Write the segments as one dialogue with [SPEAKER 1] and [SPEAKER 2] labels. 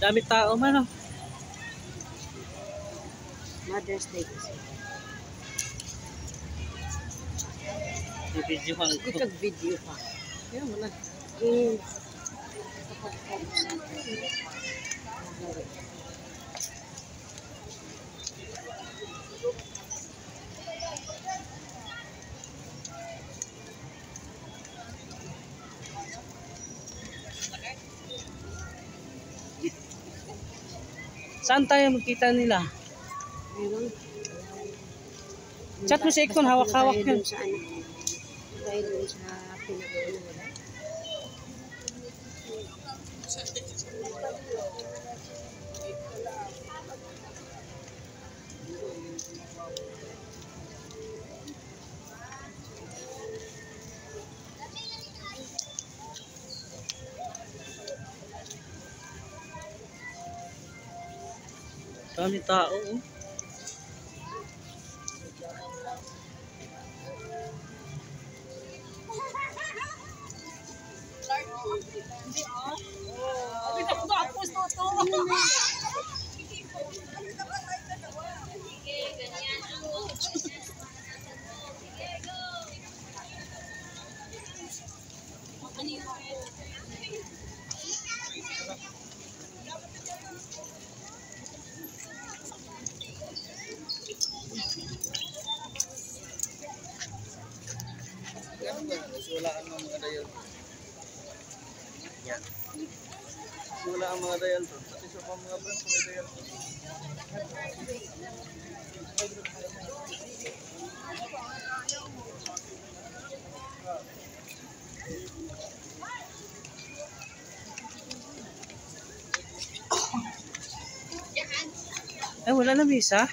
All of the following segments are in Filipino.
[SPEAKER 1] Dami tao man oh.
[SPEAKER 2] Mother's Day kasi. Hindi
[SPEAKER 1] ko.
[SPEAKER 2] kag-video pa. Kaya mo na. Eh,
[SPEAKER 1] Saan tayo magkita nila?
[SPEAKER 2] Meron.
[SPEAKER 1] Chat mo si Ikon, hawak-hawak yun.
[SPEAKER 2] Sa ano? Tayo sa pinag-ano
[SPEAKER 1] Dami tao oh. Wala ang mga dayal. Wala ang mga to. Pati sa mga branch may dayal to. Ay, wala na visa?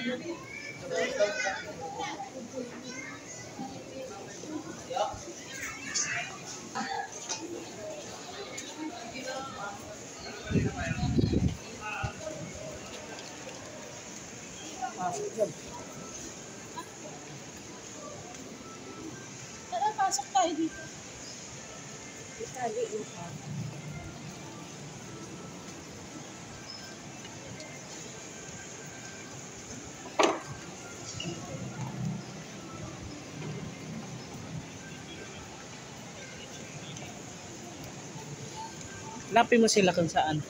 [SPEAKER 3] Tara, pasok tayo dito.
[SPEAKER 2] Itali mo pa.
[SPEAKER 1] Lapin mo sila kung saan.